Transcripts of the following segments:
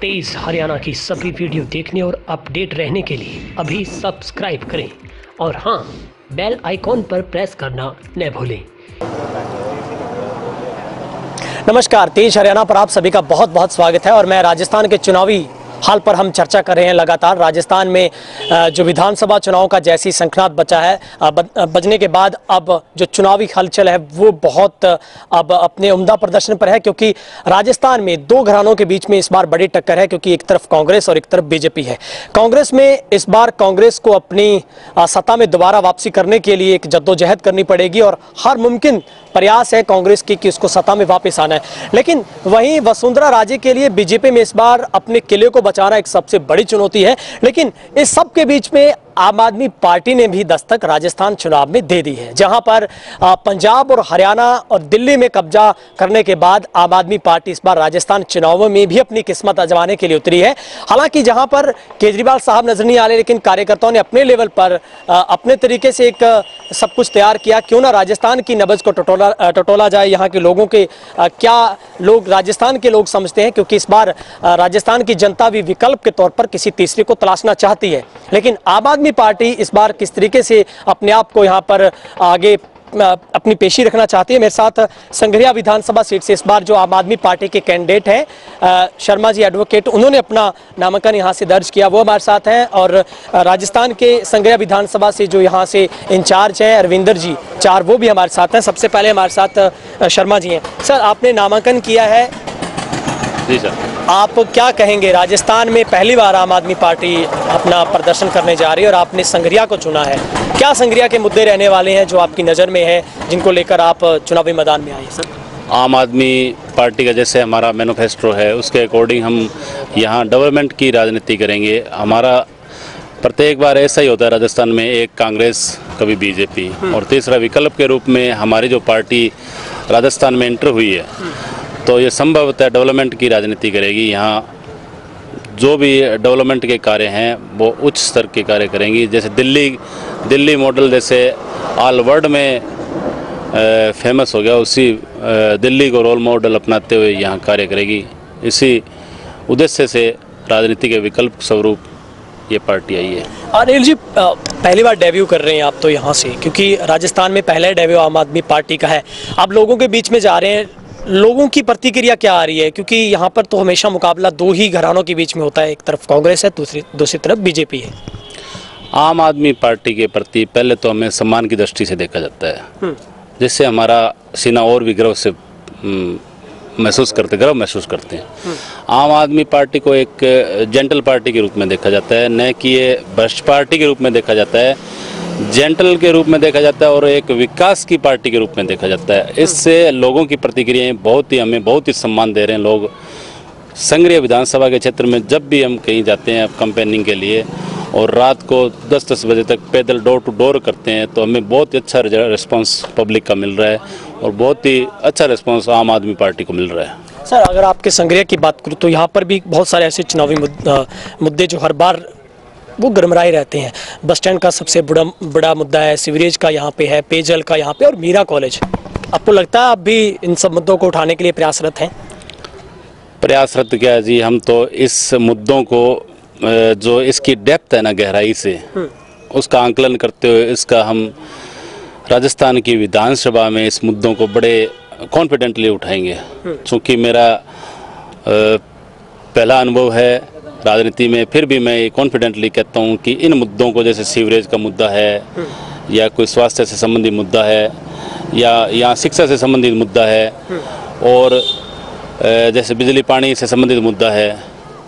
तेज हरियाणा की सभी वीडियो देखने और अपडेट रहने के लिए अभी सब्सक्राइब करें। और हाँ बेल आइकॉन पर प्रेस करना न भूलें। नमस्कार तेज हरियाणा पर आप सभी का बहुत बहुत स्वागत है और मैं राजस्थान के चुनावी हाल पर हम चर्चा कर रहे हैं लगातार। राजस्थान में जो विधानसभा चुनाव का जैसी संखनाद बचा है बजने के बाद अब जो चुनावी हलचल है, वो बहुत अब अपने उम्दा प्रदर्शन पर है, क्योंकि राजस्थान में दो घरानों के बीच में इस बार बड़ी टक्कर है, क्योंकि एक तरफ़ कांग्रेस और एक तरफ़ बीजेपी है। कांग्रेस में इस बार कांग्रेस को अपनी सत्ता में दोबारा वापसी करने के लिए एक जद्दोजहद करनी पड़ेगी और हर मुमकिन प्रयास है कांग्रेस की कि उसको सत्ता में वापस आना है। लेकिन वहीं वसुंधरा राजे के लिए बीजेपी में इस बार अपने किले को बचाना एक सबसे बड़ी चुनौती है। लेकिन इस सब के बीच में आम आदमी पार्टी ने भी दस्तक राजस्थान चुनाव में दे दी है, जहाँ पर पंजाब और हरियाणा और दिल्ली में कब्जा करने के बाद आम आदमी पार्टी इस बार राजस्थान चुनावों में भी अपनी किस्मत आजमाने के लिए उतरी है। हालाँकि जहाँ पर केजरीवाल साहब नज़र नहीं आ रहे, लेकिन कार्यकर्ताओं ने अपने लेवल पर अपने तरीके से एक सब कुछ तैयार किया। क्यों ना राजस्थान की नब्ज को टटोला टटोला जाए, यहाँ के लोगों के क्या लोग राजस्थान के लोग समझते हैं? क्योंकि इस बार राजस्थान की जनता भी विकल्प के तौर पर किसी तीसरे को तलाशना चाहती है। लेकिन आम आदमी पार्टी इस बार किस तरीके से अपने आप को यहाँ पर आगे अपनी पेशी रखना चाहती है? मेरे साथ संघरिया विधानसभा सीट से इस बार जो आम आदमी पार्टी के कैंडिडेट हैं शर्मा जी एडवोकेट उन्होंने अपना नामांकन यहाँ से दर्ज किया। वो हमारे साथ हैं और राजस्थान के संघरिया विधानसभा से जो यहाँ से इंचार्ज हैं, अरविंदर जी, चार वो भी हमारे साथ हैं। सबसे पहले हमारे साथ शर्मा जी हैं। सर, आपने नामांकन किया है? जी सर। आप क्या कहेंगे? राजस्थान में पहली बार आम आदमी पार्टी अपना प्रदर्शन करने जा रही है और आपने संग्रिया को चुना है। क्या संग्रिया के मुद्दे रहने वाले हैं जो आपकी नज़र में है जिनको लेकर आप चुनावी मैदान में आए सर? आम आदमी पार्टी का जैसे हमारा मैनिफेस्टो है उसके अकॉर्डिंग हम यहाँ डेवलपमेंट की राजनीति करेंगे। हमारा प्रत्येक बार ऐसा ही होता है राजस्थान में एक कांग्रेस कभी बीजेपी और तीसरा विकल्प के रूप में हमारी जो पार्टी राजस्थान में एंटर हुई है तो ये संभवतः डेवलपमेंट की राजनीति करेगी। यहाँ जो भी डेवलपमेंट के कार्य हैं, वो उच्च स्तर के कार्य करेंगी। जैसे दिल्ली दिल्ली मॉडल जैसे ऑल वर्ल्ड में फ़ेमस हो गया, उसी दिल्ली को रोल मॉडल अपनाते हुए यहाँ कार्य करेगी। इसी उद्देश्य से राजनीति के विकल्प स्वरूप ये पार्टी आई है। अनिल जी पहली बार डेब्यू कर रहे हैं आप तो यहाँ से, क्योंकि राजस्थान में पहला डेब्यू आम आदमी पार्टी का है। आप लोगों के बीच में जा रहे हैं लोगों की प्रतिक्रिया क्या आ रही है? क्योंकि यहाँ पर तो हमेशा मुकाबला दो ही घरानों के बीच में होता है। एक तरफ़ कांग्रेस है दूसरी दूसरी तरफ़ बीजेपी है। आम आदमी पार्टी के प्रति पहले तो हमें सम्मान की दृष्टि से देखा जाता है। जिससे हमारा सीना और भी गर्व से हम्म, महसूस करते गर्व महसूस करते हैं। आम आदमी पार्टी को एक जेंटल पार्टी के रूप में देखा जाता है न कि ये भ्रष्ट पार्टी के रूप में देखा जाता है। जेंटल के रूप में देखा जाता है और एक विकास की पार्टी के रूप में देखा जाता है। इससे लोगों की प्रतिक्रियाएँ बहुत ही हमें बहुत ही सम्मान दे रहे हैं लोग। संग्रह विधानसभा के क्षेत्र में जब भी हम कहीं जाते हैं कंपेनिंग के लिए और रात को 10-10 बजे तक पैदल डोर टू डोर करते हैं तो हमें बहुत ही अच्छा रिस्पांस पब्लिक का मिल रहा है और बहुत ही अच्छा रिस्पांस आम आदमी पार्टी को मिल रहा है। सर, अगर आपके संग्रह की बात करूँ तो यहाँ पर भी बहुत सारे ऐसे चुनावी मुद्दे जो हर बार वो गरमराए रहते हैं। बस स्टैंड का सबसे बड़ा बड़ा मुद्दा है सीवरेज का यहाँ पे है पेयजल का यहाँ पे और मीरा कॉलेज। आपको लगता है आप भी इन सब मुद्दों को उठाने के लिए प्रयासरत हैं? प्रयासरत क्या जी? हम तो इस मुद्दों को जो इसकी डेप्थ है ना गहराई से उसका आंकलन करते हुए इसका हम राजस्थान की विधानसभा में इस मुद्दों को बड़े कॉन्फिडेंटली उठाएँगे। क्योंकि मेरा पहला अनुभव है राजनीति में, फिर भी मैं ये कॉन्फिडेंटली कहता हूँ कि इन मुद्दों को, जैसे सीवरेज का मुद्दा है, या कोई स्वास्थ्य से संबंधित मुद्दा है, या यहाँ शिक्षा से संबंधित मुद्दा है, और जैसे बिजली पानी से संबंधित मुद्दा है,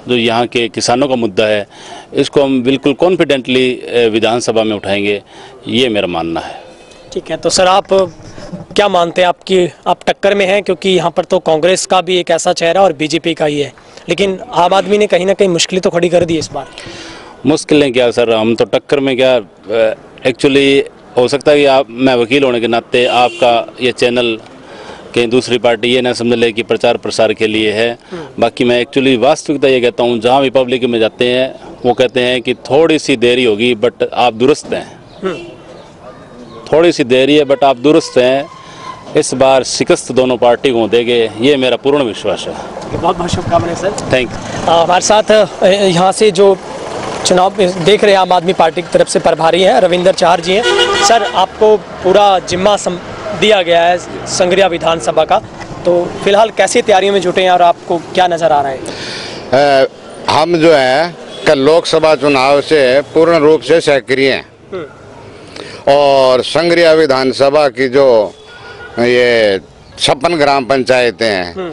जो यहाँ के किसानों का मुद्दा है, इसको हम बिल्कुल कॉन्फिडेंटली विधानसभा में उठाएँगे, ये मेरा मानना है। ठीक है तो सर आप, क्या मानते हैं आपकी आप टक्कर में हैं? क्योंकि यहाँ पर तो कांग्रेस का भी एक ऐसा चेहरा और बीजेपी का ही है। लेकिन आम आदमी ने कहीं ना कहीं मुश्किलें तो खड़ी कर दी इस बार। मुश्किलें क्या सर हम तो टक्कर में क्या एक्चुअली हो सकता है कि आप मैं वकील होने के नाते आपका ये चैनल कहीं दूसरी पार्टी ये ना समझ ले कि प्रचार प्रसार के लिए है। बाकी मैं एक्चुअली वास्तविकता ये कहता हूँ जहाँ भी पब्लिक में जाते हैं वो कहते हैं कि थोड़ी सी देरी होगी बट आप दुरुस्त हैं। थोड़ी सी देरी है बट आप दुरुस्त हैं। इस बार शिकस्त दोनों पार्टी को देंगे ये मेरा पूर्ण विश्वास है। बहुत बहुत शुभकामनाएँ सर। थैंक यू हमारे साथ यहाँ से जो चुनाव देख रहे हैं आम आदमी पार्टी की तरफ़ से प्रभारी हैं रविंदर चार जी हैं। सर आपको पूरा जिम्मा सम, दिया गया है संग्रिया विधानसभा का। तो फ़िलहाल कैसी तैयारियों में जुटे हैं और आपको क्या नज़र आ रहा है? अ, हम जो है कल लोकसभा चुनाव से पूर्ण रूप से सक्रिय हैं। और संग्रिया विधानसभा की जो ये छप्पन ग्राम पंचायतें हैं।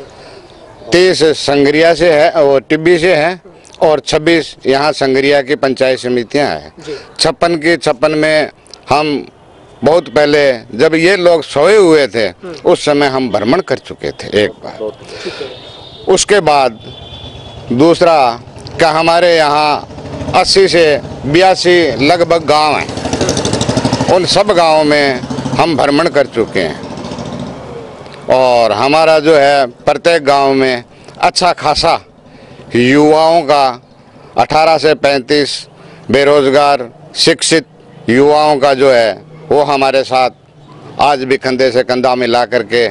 तीस संगरिया से है और टिब्बी से है और छब्बीस यहाँ संगरिया की पंचायत समितियाँ हैं। छप्पन की छप्पन में हम बहुत पहले जब ये लोग सोए हुए थे उस समय हम भ्रमण कर चुके थे एक बार। उसके बाद दूसरा का हमारे यहाँ 80 से बयासी लगभग गाँव हैं। उन सब गाँवों में हम भ्रमण कर चुके हैं। और हमारा जो है प्रत्येक गाँव में अच्छा खासा युवाओं का 18 से 35 बेरोजगार शिक्षित युवाओं का जो है वो हमारे साथ आज भी कंधे से कंधा मिला करके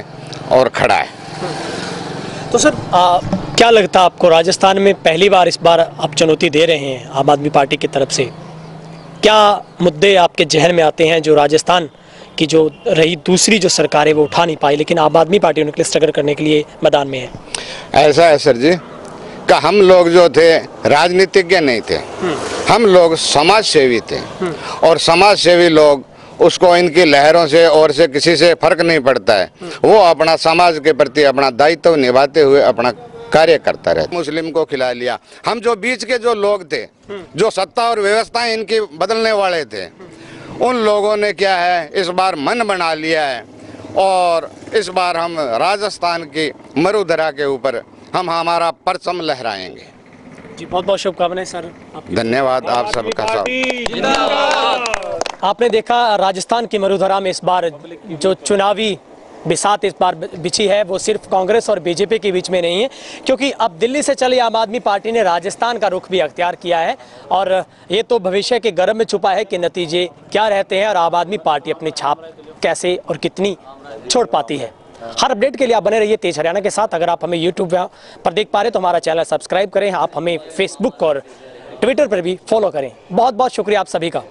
और खड़ा है। तो सर आ, क्या लगता है आपको राजस्थान में पहली बार इस बार आप चुनौती दे रहे हैं आम आदमी पार्टी की तरफ़ से? क्या मुद्दे आपके जहन में आते हैं जो राजस्थान की जो रही दूसरी जो सरकार है वो उठा नहीं पाई लेकिन आम आदमी पार्टी उनके लिए स्ट्रगल करने के लिए मैदान में है। ऐसा है सर जी का हम लोग जो थे राजनीतिज्ञ नहीं थे। हम लोग समाज सेवी थे और समाज सेवी लोग उसको इनकी लहरों से और से किसी से फ़र्क नहीं पड़ता है। वो अपना समाज के प्रति अपना दायित्व निभाते हुए अपना कार्य करता रहता मुस्लिम को खिला लिया। हम जो बीच के जो लोग थे जो सत्ता और व्यवस्थाएँ इनकी बदलने वाले थे उन लोगों ने क्या है इस बार मन बना लिया है। और इस बार हम राजस्थान की मरुधरा के ऊपर हम हमारा परचम लहराएँगे। जी बहुत बहुत शुभकामनाएँ सर धन्यवाद आप सबका सब आपने देखा राजस्थान की मरुधरा में इस बार जो चुनावी बिसात इस बार बिछी है, वो सिर्फ़ कांग्रेस और बीजेपी के बीच में नहीं है, क्योंकि अब दिल्ली से चली आम आदमी पार्टी ने राजस्थान का रुख भी अख्तियार किया है, और ये तो भविष्य के गर्भ में छुपा है कि नतीजे क्या रहते हैं और आम आदमी पार्टी अपनी छाप कैसे और कितनी छोड़ पाती है। हर अपडेट के लिए आप बने रहिए तेज हरियाणा के साथ। अगर आप हमें यूट्यूब पर देख पा रहे तो हमारा चैनल सब्सक्राइब करें, आप हमें फेसबुक और ट्विटर पर भी फॉलो करें। बहुत बहुत शुक्रिया आप सभी का।